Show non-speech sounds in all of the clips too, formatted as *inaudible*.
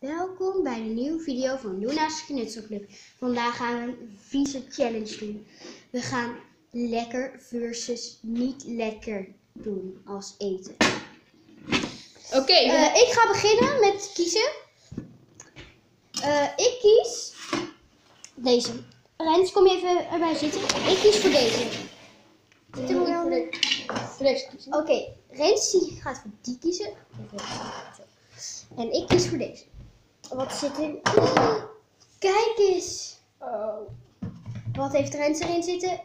Welkom bij de nieuwe video van Luna's Knutselclub. Vandaag gaan we een vieze challenge doen. We gaan lekker versus niet lekker doen als eten. Oké, Eh, ik ga beginnen met kiezen. Eh, ik kies deze. Rens, kom je even erbij zitten. Ik kies voor deze. Zit er wel in? voor deze kiezen. Oké, Rens die gaat voor die kiezen. En ik kies voor deze. Wat zit er? Kijk eens. Oh. Wat heeft Rens erin zitten?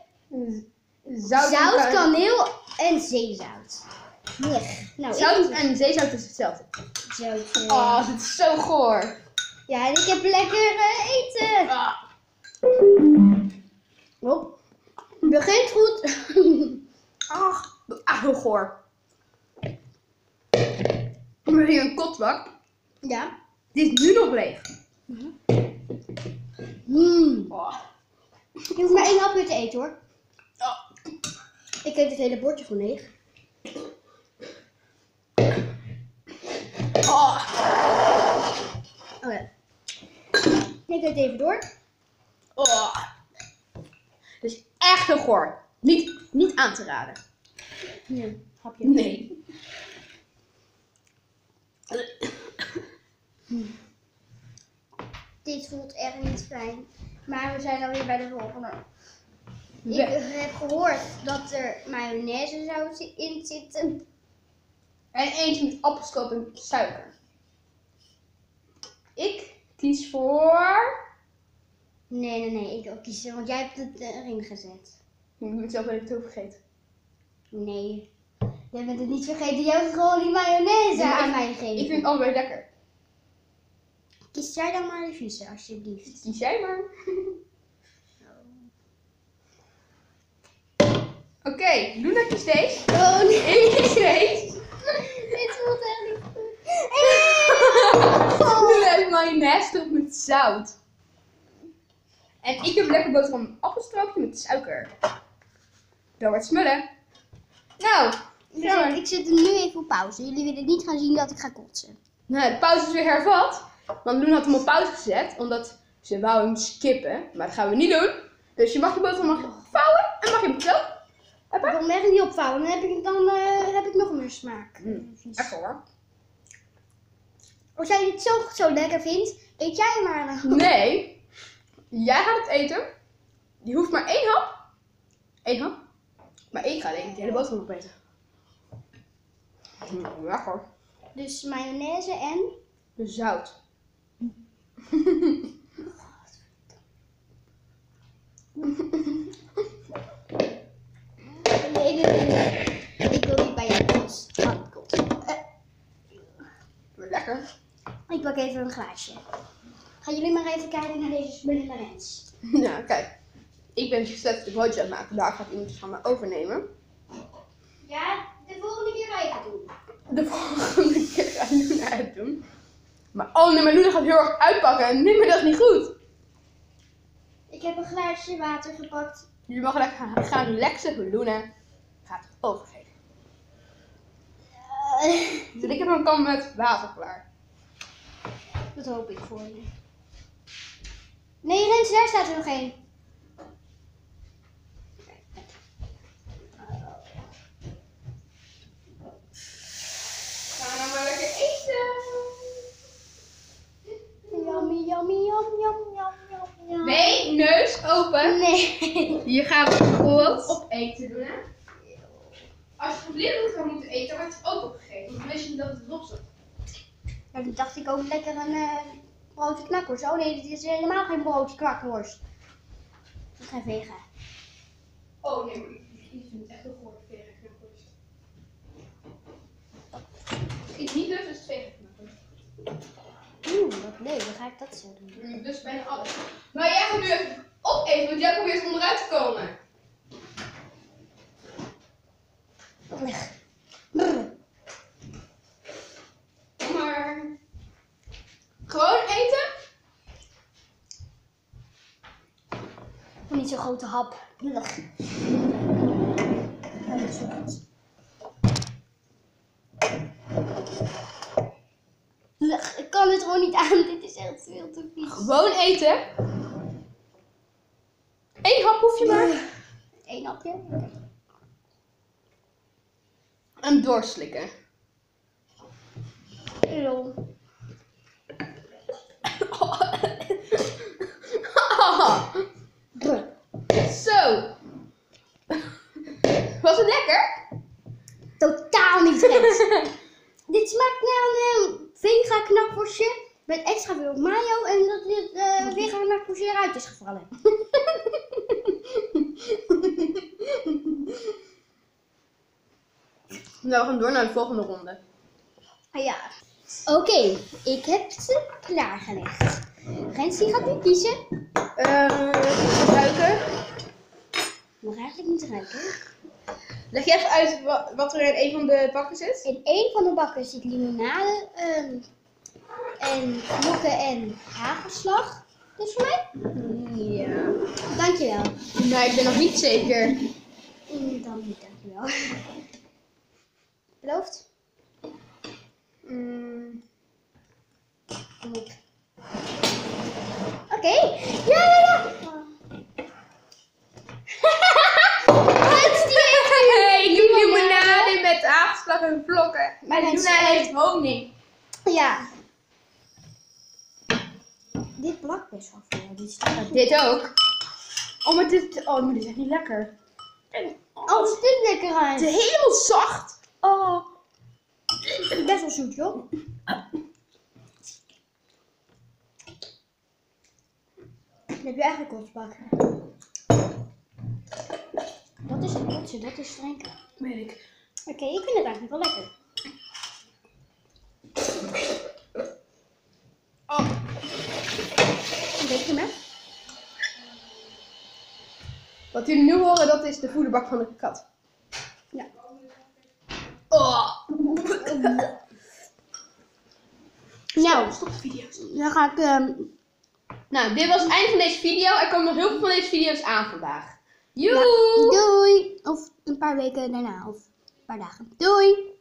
Zout, Zout, en, kaneel en zeezout. Nou, Zout ik en zeezout is hetzelfde. zout. Oh, dit is zo goor. Ja, en ik heb lekker eh, eten. Ah. Oh. Begint goed. *laughs* Ach, ah, heel goor. We hebben hier een kotbak. ja. Die is nu nog leeg. Mm. Oh. Ik hoef maar één hapje te eten hoor. Oh. Ik eet het hele bordje gewoon leeg. Oh. Oh ja. Ik eet even door. Oh. Dit is echt heel goor. Niet, niet aan te raden. Ja, hapje. Nee. Dit voelt echt niet fijn. Maar we zijn alweer bij de volgende. Ik heb gehoord dat er mayonaise zou in zitten. En eentje met appelstroop en suiker. Ik kies voor... Nee, nee, nee. Ik ook kiezen, want jij hebt het erin gezet. Ik moet zelf ben ik het vergeten. Nee. Jij bent het niet vergeten. Jij hebt gewoon die mayonaise aan ik- mij gegeven. Ik vind het allebei lekker. Kies jij dan maar de vieze, alsjeblieft. Kies jij maar. *laughs* Oké, Luna kiest deze. Oh nee. Ik kies deze. *laughs* Dit voelt echt niet goed. *laughs* Luna heeft mayonaise erop met zout. En ik heb lekker boterham appelstroopje met suiker. Dat wordt smullen. Nou, Ik zet, ik hem nu even op pauze. Jullie willen niet gaan zien dat ik ga kotsen. nou, de pauze is weer hervat. Want Luna had hem op pauze gezet, omdat ze wou hem skippen. Maar dat gaan we niet doen. Dus je mag de boterham mag je vouwen en mag je hem zo. Ik wil hem echt niet opvouwen. Dan heb ik, dan, eh, heb ik nog meer smaak. Mm. Echt hoor. Als jij dit zo, zo lekker vindt, eet jij maar dan. Nee, jij gaat het eten. Je hoeft maar één hap. Eén hap. Maar ik ga denk ik de hele boterham opeten. Mm, Lekker. Dus mayonaise en... De zout. Nee, nee, nee, nee. Ik wil niet bij jou kotsen. Oh, kotsen. Eh, Lekker. Even een glaasje. Gaan jullie maar even kijken naar deze spullen Rens. *laughs* Nou, kijk. Ik ben slecht de broodje aan het maken. Daar gaat iemand van me overnemen. Ja, de volgende keer ga ik het doen. De volgende keer gaat Luna het doen. Maar oh nee, maar Luna gaat heel erg uitpakken. En nee, maar dat is niet goed. Ik heb een glaasje water gepakt. Je mag lekker gaan, gaan relaxen. Luna gaat overgeven. Dus ik heb een kan met water klaar. Dat hoop ik voor je. Nee, Rens, daar staat er nog één. Ga nou maar lekker eten. Yummy, yummy, yum, yum, yum, yum, yum. Nee, neus open. Nee. Je gaat goed opeten doen, hè? Als je geblinddoekt gaat moeten eten, wordt het ook opgegeten. Dan wist je dat het zat. Nou, toen dacht ik ook lekker een eh, broodje knakworst. Oh nee, dit is helemaal geen broodje knakworst. Ik ga vega. Oh nee, maar ik ik vind het echt heel goor. Vega knakworst. Als iets niet lust, is het vega knakworst. Oeh, wat leuk. Dan ga ik dat zo doen. Je lust bijna alles. Maar jij gaat nu even opeten, want jij probeert onderuit te komen. Brr. Kom maar. Gewoon eten. Nog niet zo'n grote hap. Dat is zo goed. Ugh, Ik kan het gewoon niet aan. Dit is echt veel te vies. Gewoon eten. Eén hap hoef je maar. Eén hapje. En doorslikken. Bruh. *laughs* Zo. Was het lekker? Totaal niet vet. *laughs* Dit smaakt naar een uh, vega knakworstje met extra veel mayo en dat dit uh, vega knakworstje eruit is gevallen. *laughs* Nou, we gaan door naar de volgende ronde. Ja. Oké, ik heb ze klaargelegd. Rens die gaat nu kiezen. Eh, ruiken. Eigenlijk niet ruiken. Leg je even uit wa- wat er in een van de bakken zit? In één van de bakken zit limonade ehm, en knokken en hagelslag. Dit is voor mij? Ja. Dankjewel. Nee, ik ben nog niet zeker. Mm, Dan niet, dankjewel. *laughs* Beloofd? Mm. Oké ja, ja. Rens die heeft Hey, ik doe limonade. limonade met aangeslag en vlokken. Maar En limonade zij- heeft honing. Ja. Dit plakt best wel veel. Dit. Dit ook. Oh, maar dit, oh, maar dit is echt niet lekker. En, oh, Oh, is dit lekker het is uit? helemaal zacht. Oh. Best wel zoet, joh. Dan heb je eigenlijk kortbak. Dat is het kortje, dat is strenker. Weet ik. Oké, ik vind het eigenlijk wel lekker. Oh. Wat jullie nu horen, dat is de voederbak van de kat. Ja. Oh. Nou, Stop de video's. dan ga ik... ehm, Nou, dit was het einde van deze video. Er komen nog heel veel van deze video's aan vandaag. Joe! doei! Of een paar weken daarna, of een paar dagen. Doei!